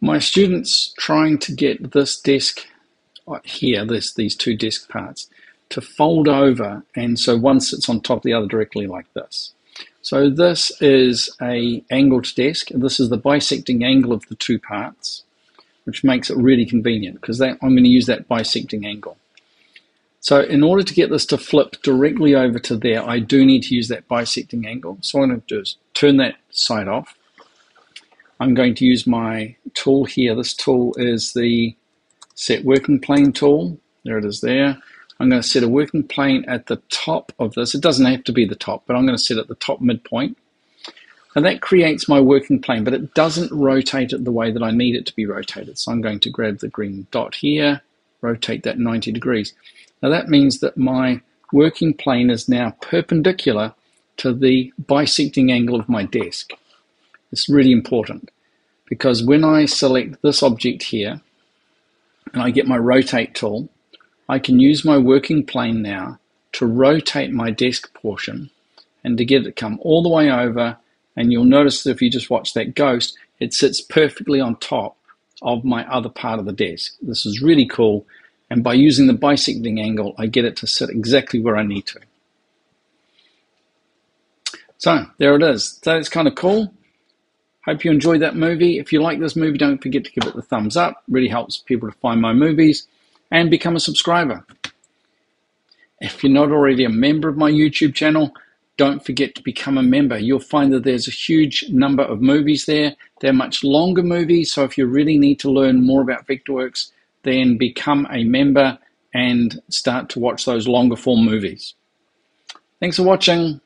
My students trying to get this desk uh, here, this these two desk parts, to fold over, and so one sits on top of the other directly like this. So this is a angled desk. This is the bisecting angle of the two parts, which makes it really convenient because I'm going to use that bisecting angle. So in order to get this to flip directly over to there, I do need to use that bisecting angle. So what I'm going to do is turn that side off. I'm going to use my tool here. This tool is the set working plane tool. There it is there. I'm going to set a working plane at the top of this. It doesn't have to be the top, but I'm going to set at the top midpoint. And that creates my working plane, but it doesn't rotate it the way that I need it to be rotated. So I'm going to grab the green dot here, rotate that 90 degrees. Now that means that my working plane is now perpendicular to the bisecting angle of my desk. It's really important because when I select this object here and I get my rotate tool, I can use my working plane now to rotate my desk portion and to get it to come all the way over and you'll notice that if you just watch that ghost, it sits perfectly on top of my other part of the desk. This is really cool and by using the bisecting angle I get it to sit exactly where I need to. So there it is. So that's kind of cool. Hope you enjoyed that movie. If you like this movie, don't forget to give it the thumbs up. It really helps people to find my movies and become a subscriber. If you're not already a member of my YouTube channel, don't forget to become a member. You'll find that there's a huge number of movies there. They're much longer movies, so if you really need to learn more about Vectorworks, then become a member and start to watch those longer form movies. Thanks for watching.